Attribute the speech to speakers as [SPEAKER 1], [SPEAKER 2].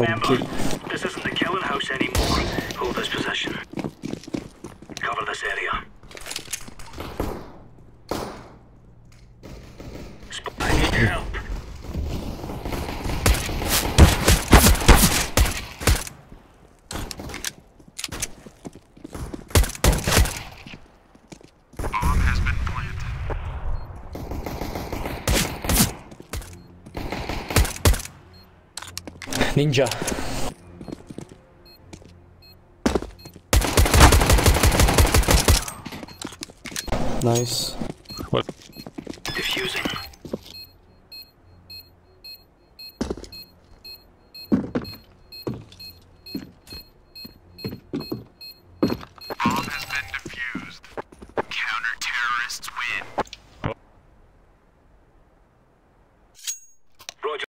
[SPEAKER 1] Okay.
[SPEAKER 2] this isn't the killing house anymore. Hold this position. Cover this area. Sp- I need help.
[SPEAKER 1] Ninja. Nice. What? Defusing.